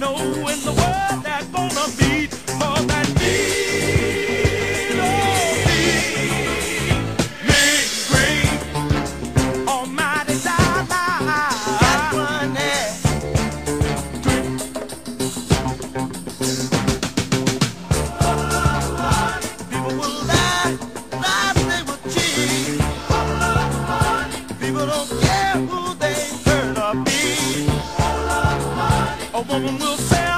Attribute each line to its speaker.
Speaker 1: Know in the woman will say